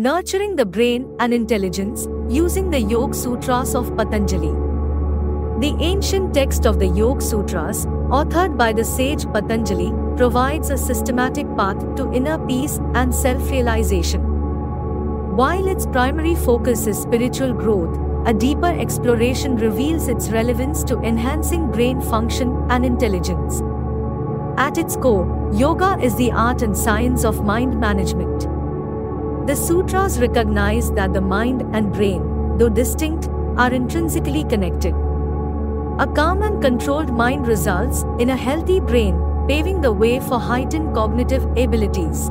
Nurturing the Brain and Intelligence using the Yoga Sutras of Patanjali. The ancient text of the Yoga Sutras, authored by the sage Patanjali, provides a systematic path to inner peace and self realization. While its primary focus is spiritual growth, a deeper exploration reveals its relevance to enhancing brain function and intelligence. At its core, yoga is the art and science of mind management. The sutras recognize that the mind and brain, though distinct, are intrinsically connected. A calm and controlled mind results in a healthy brain, paving the way for heightened cognitive abilities.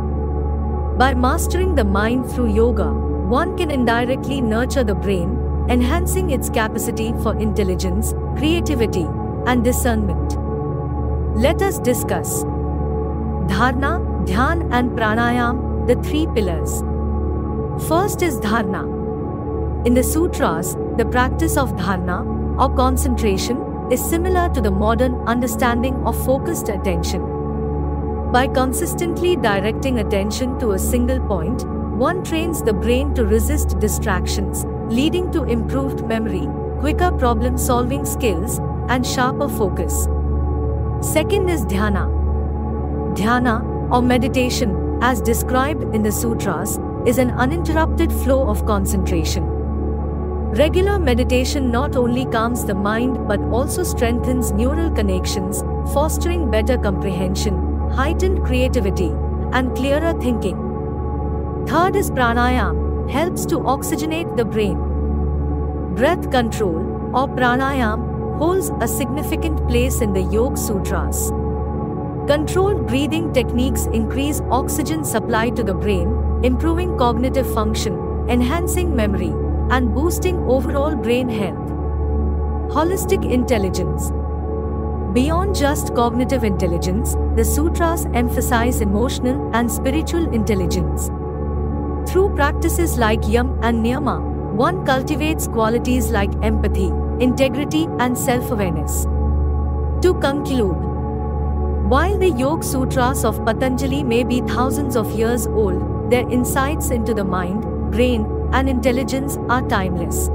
By mastering the mind through yoga, one can indirectly nurture the brain, enhancing its capacity for intelligence, creativity, and discernment. Let us discuss Dharna, Dhyan, and Pranayam, the three pillars. First is Dharna. In the sutras, the practice of dharna, or concentration, is similar to the modern understanding of focused attention. By consistently directing attention to a single point, one trains the brain to resist distractions, leading to improved memory, quicker problem solving skills, and sharper focus. Second is dhyana. Dhyana, or meditation, as described in the sutras, is an uninterrupted flow of concentration. Regular meditation not only calms the mind but also strengthens neural connections, fostering better comprehension, heightened creativity, and clearer thinking. Third is pranayam, helps to oxygenate the brain. Breath control, or pranayam, holds a significant place in the Yoga Sutras. Controlled breathing techniques increase oxygen supply to the brain, improving cognitive function, enhancing memory, and boosting overall brain health. Holistic intelligence. Beyond just cognitive intelligence, the sutras emphasize emotional and spiritual intelligence. Through practices like yam and niyama, one cultivates qualities like empathy, integrity, and self awareness. To conclude, while the Yoga Sutras of Patanjali may be thousands of years old, their insights into the mind, brain, and intelligence are timeless.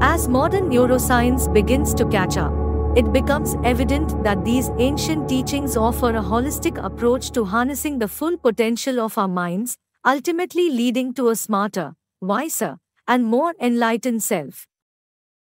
As modern neuroscience begins to catch up, it becomes evident that these ancient teachings offer a holistic approach to harnessing the full potential of our minds, ultimately leading to a smarter, wiser, and more enlightened self.